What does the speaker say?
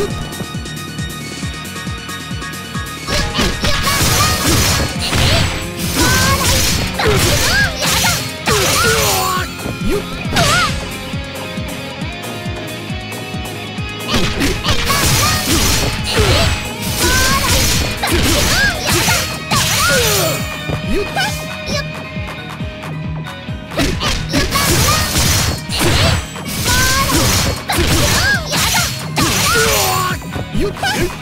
Hey! Yuppie!